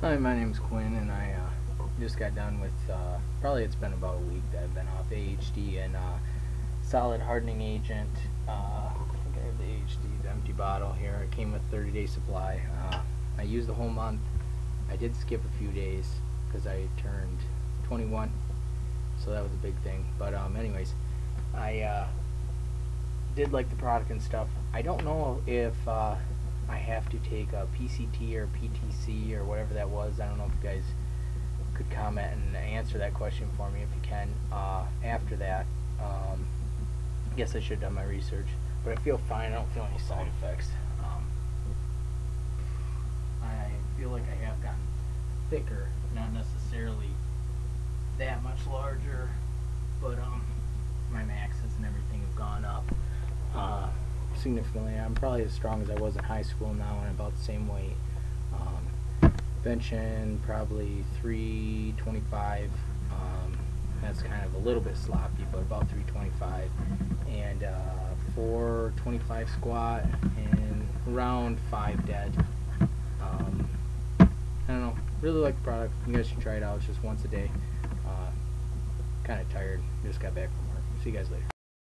Hi, my name's Quinn, and I uh, just got done with, uh, probably it's been about a week that I've been off AHD and uh, solid hardening agent. Uh, I think I have the AHD, the empty bottle here. It came with 30 day supply. Uh, I used the whole month. I did skip a few days because I turned 21, so that was a big thing. But um, anyways, I uh, did like the product and stuff. I don't know if I have to take a PCT or PTC or whatever that was. I don't know if you guys could comment and answer that question for me if you can. Uh, after that, um, I guess I should have done my research, but I feel fine. I don't feel any side effects. Um, I feel like I have gotten thicker, not necessarily that much larger, but um, significantly. I'm probably as strong as I was in high school now and about the same weight. Um, benching probably 325. Um, that's kind of a little bit sloppy, but about 325. And uh, 425 squat and around 5 dead. Um, I don't know. Really like the product. You guys should try it out. It's just once a day. Uh, kind of tired. Just got back from work. See you guys later.